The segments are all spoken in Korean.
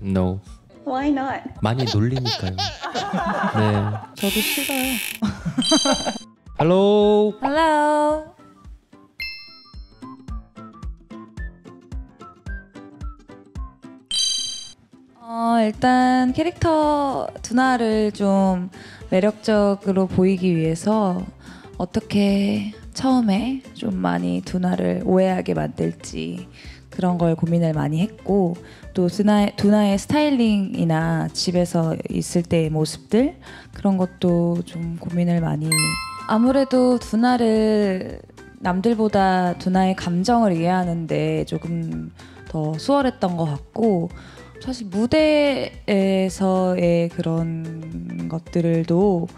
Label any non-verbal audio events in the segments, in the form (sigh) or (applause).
No. Why not? 많이 놀리니까요. 네. 저도 싫어요. Hello. Hello. 어, 일단 캐릭터 두나를 좀 매력적으로 보이기 위해서 어떻게 처음에 좀 많이 두나를 오해하게 만들지 그런 걸 고민을 많이 했고 또 두나, 두나의 스타일링이나 집에서 있을 때의 모습들 그런 것도 좀 고민을 많이 아무래도 두나를 남들보다 두나의 감정을 이해하는데 조금 더 수월했던 것 같고 사실 무대에서의 그런 것들도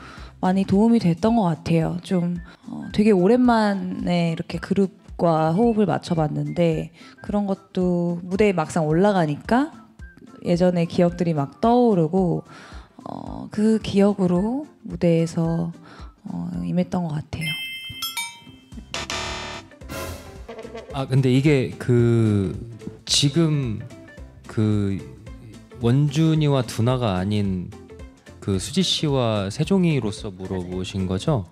많이 도움이 됐던 것 같아요. 좀 어, 되게 오랜만에 이렇게 그룹 과 호흡을 맞춰봤는데 그런 것도 무대에 막상 올라가니까 예전의 기억들이 막 떠오르고 어, 그 기억으로 무대에서 어, 임했던 것 같아요. 아 근데 이게 그 지금 그 원준이와 두나가 아닌 그 수지 씨와 세종이로서 물어보신 거죠?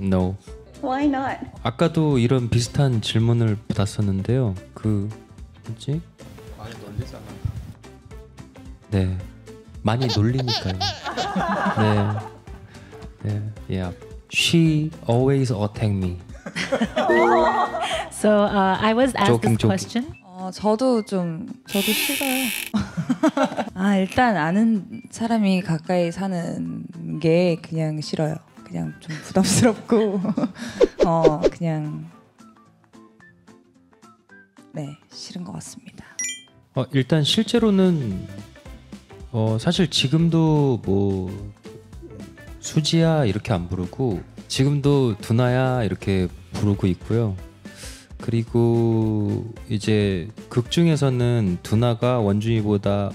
No. Why not? 아까도 이런 비슷한 질문을 받았었는데요. 그 뭐지? 많이 놀리잖아. 네. 많이 놀리니까요. (laughs) 네. 네. Yeah. She always attack me. So uh, I was asked this question. 어, 저도 좀 저도 싫어요. (laughs) 아 일단 아는 사람이 가까이 사는 게 그냥 싫어요. 그냥 좀 부담스럽고 (laughs) 어 그냥 네 싫은 것 같습니다. 어, 일단 실제로는 어, 사실 지금도 뭐 수지야 이렇게 안 부르고 지금도 두나야 이렇게 부르고 있고요. 그리고 이제 극 중에서는 두나가 원준이보다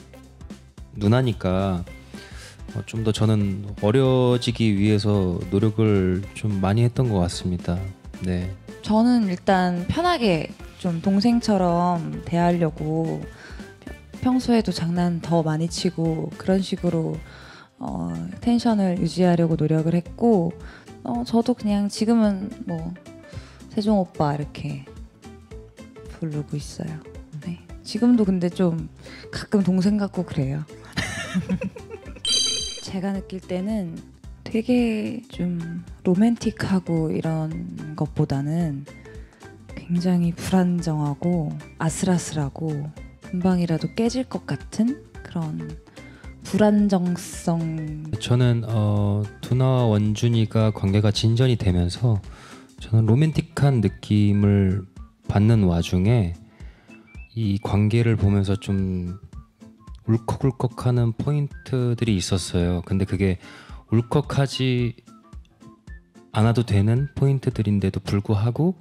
누나니까 어, 좀 더 저는 어려지기 위해서 노력을 좀 많이 했던 것 같습니다. 네. 저는 일단 편하게 좀 동생처럼 대하려고 평소에도 장난 더 많이 치고 그런 식으로 어, 텐션을 유지하려고 노력을 했고 어, 저도 그냥 지금은 뭐 세종 오빠 이렇게 부르고 있어요. 네. 지금도 근데 좀 가끔 동생 같고 그래요. (laughs) 제가 느낄 때는 되게 좀 로맨틱하고 이런 것보다는 굉장히 불안정하고 아슬아슬하고 금방이라도 깨질 것 같은 그런 불안정성. 저는 어, 두나와 원준이가 관계가 진전이 되면서 저는 로맨틱한 느낌을 받는 와중에 이 관계를 보면서 좀 울컥울컥하는 포인트들이 있었어요. 근데 그게 울컥하지 않아도 되는 포인트들인데도 불구하고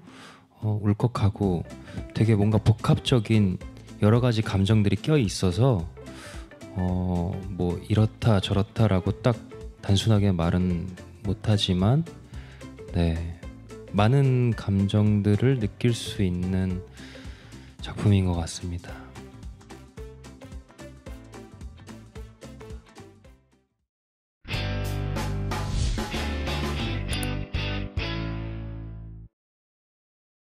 어, 울컥하고 되게 뭔가 복합적인 여러 가지 감정들이 껴 있어서 어, 뭐 이렇다 저렇다라고 딱 단순하게 말은 못하지만 네 많은 감정들을 느낄 수 있는 작품인 것 같습니다.